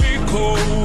We cold.